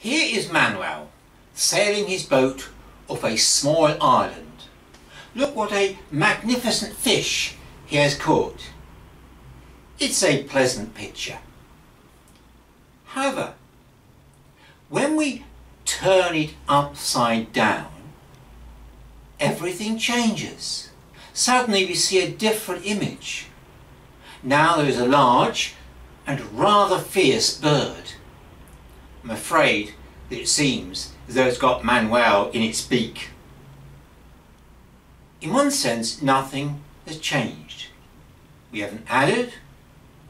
Here is Manuel, sailing his boat off a small island. Look what a magnificent fish he has caught. It's a pleasant picture. However, when we turn it upside down, everything changes. Suddenly we see a different image. Now there is a large and rather fierce bird. I'm afraid that it seems as though it's got Manuel in its beak. In one sense, nothing has changed. We haven't added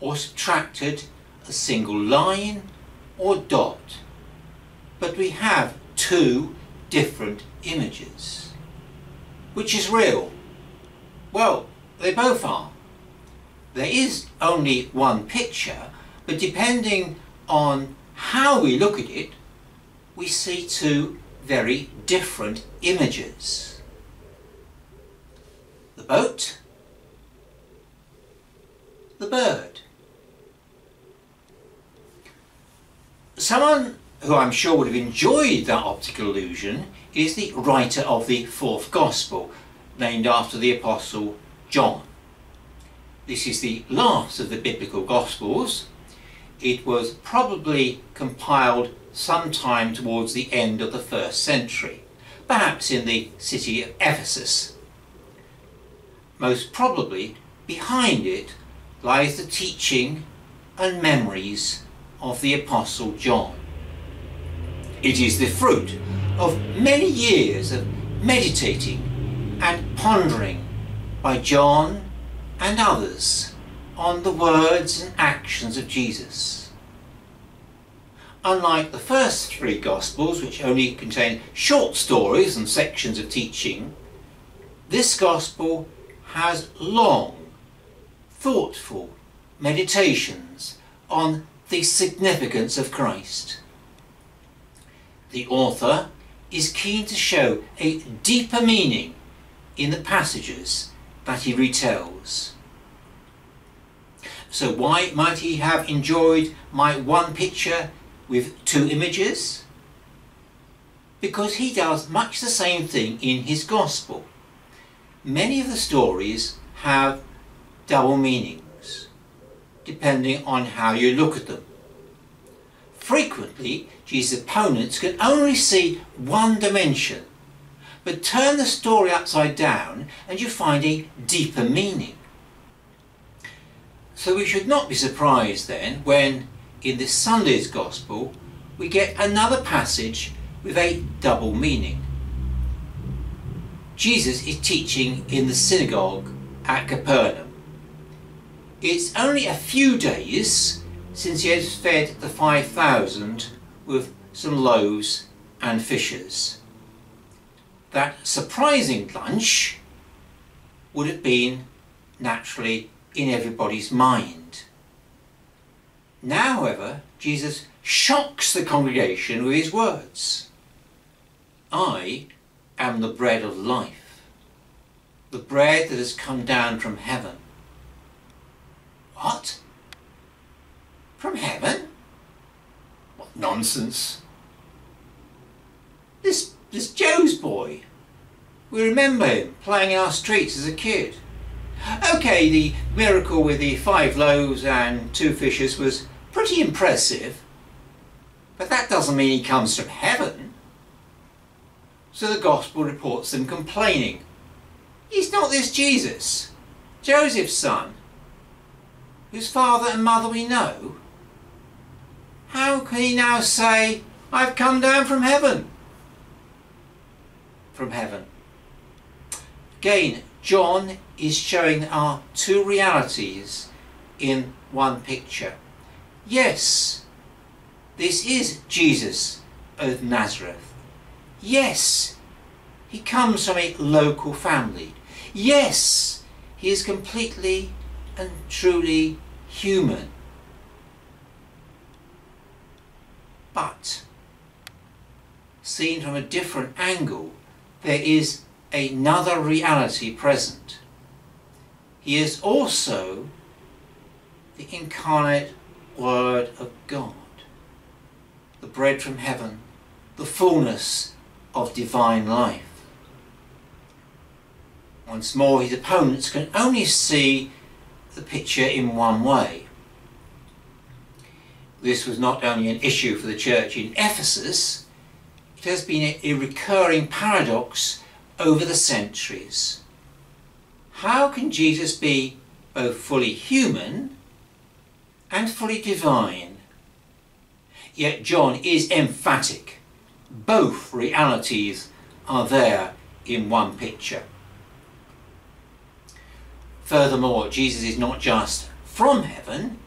or subtracted a single line or dot, but we have two different images. Which is real? Well, they both are. There is only one picture, but depending on how we look at it, we see two very different images. The boat, the bird. Someone who I'm sure would have enjoyed that optical illusion is the writer of the fourth Gospel, named after the Apostle John. This is the last of the biblical Gospels. It was probably compiled sometime towards the end of the first century, perhaps in the city of Ephesus. Most probably behind it lies the teaching and memories of the Apostle John. It is the fruit of many years of meditating and pondering by John and others on the words and actions of Jesus. Unlike the first three Gospels, which only contain short stories and sections of teaching, this Gospel has long, thoughtful meditations on the significance of Christ. The author is keen to show a deeper meaning in the passages that he retells. So why might he have enjoyed my one picture with two images? Because he does much the same thing in his gospel. Many of the stories have double meanings, depending on how you look at them. Frequently, Jesus' opponents can only see one dimension but turn the story upside down and you find a deeper meaning. So we should not be surprised then when in this Sunday's Gospel we get another passage with a double meaning. Jesus is teaching in the synagogue at Capernaum. It's only a few days since he has fed the 5,000 with some loaves and fishes that surprising lunch would have been naturally in everybody's mind. Now, however, Jesus shocks the congregation with his words. I am the bread of life, the bread that has come down from heaven. What? From heaven? What nonsense. This this Joe's boy. We remember him playing in our streets as a kid. Okay, the miracle with the five loaves and two fishes was pretty impressive, but that doesn't mean he comes from heaven. So the Gospel reports them complaining. He's not this Jesus, Joseph's son, whose father and mother we know. How can he now say, I've come down from heaven? from heaven. Again, John is showing our two realities in one picture. Yes, this is Jesus of Nazareth. Yes, he comes from a local family. Yes, he is completely and truly human. But, seen from a different angle, there is another reality present. He is also the incarnate Word of God. the bread from heaven, the fullness of divine life. Once more, his opponents can only see the picture in one way. This was not only an issue for the church in Ephesus, it has been a recurring paradox over the centuries. How can Jesus be both fully human and fully divine? Yet John is emphatic. Both realities are there in one picture. Furthermore, Jesus is not just from heaven,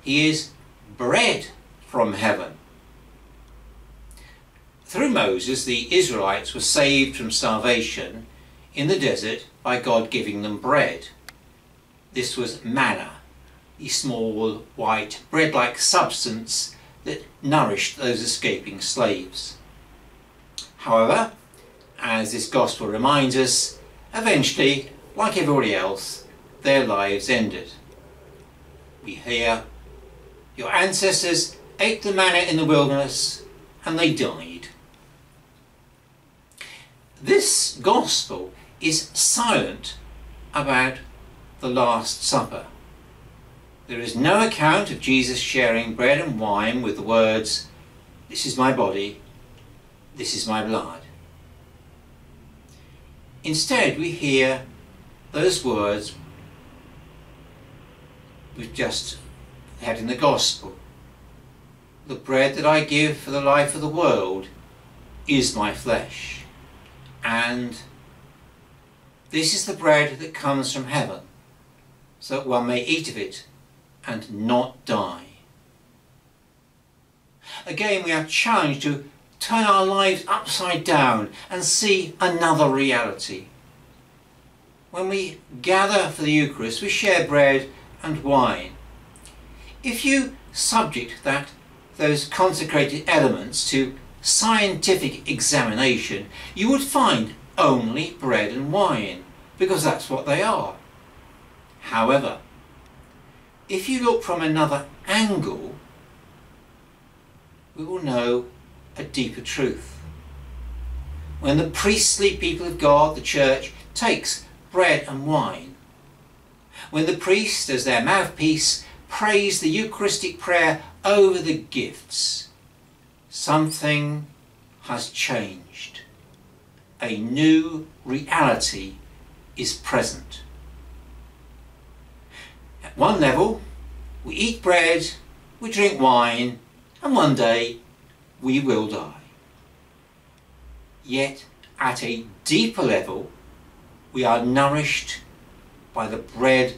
he is bread from heaven. Through Moses, the Israelites were saved from starvation in the desert by God giving them bread. This was manna, the small white bread-like substance that nourished those escaping slaves. However, as this gospel reminds us, eventually, like everybody else, their lives ended. We hear, Your ancestors ate the manna in the wilderness and they died. This gospel is silent about the Last Supper. There is no account of Jesus sharing bread and wine with the words, This is my body, this is my blood. Instead, we hear those words we've just had in the Gospel. The bread that I give for the life of the world is my flesh. And this is the bread that comes from heaven, so that one may eat of it and not die. Again, we are challenged to turn our lives upside down and see another reality. When we gather for the Eucharist, we share bread and wine. If you subject that those consecrated elements to scientific examination, you would find only bread and wine, because that's what they are. However, if you look from another angle, we will know a deeper truth. When the priestly people of God, the church, takes bread and wine, when the priest, as their mouthpiece, prays the Eucharistic prayer over the gifts, something has changed. A new reality is present. At one level, we eat bread, we drink wine, and one day we will die. Yet, at a deeper level, we are nourished by the bread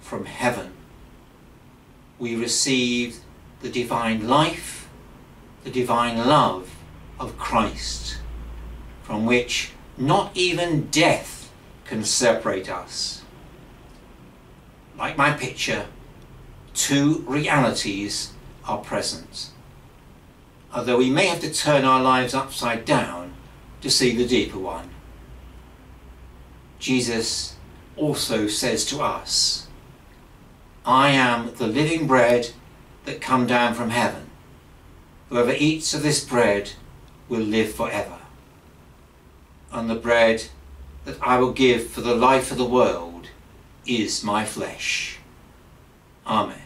from heaven. We receive the divine life, the divine love of Christ, from which not even death can separate us. Like my picture, two realities are present, although we may have to turn our lives upside down to see the deeper one. Jesus also says to us, I am the living bread that come down from heaven. Whoever eats of this bread will live forever. And the bread that I will give for the life of the world is my flesh. Amen.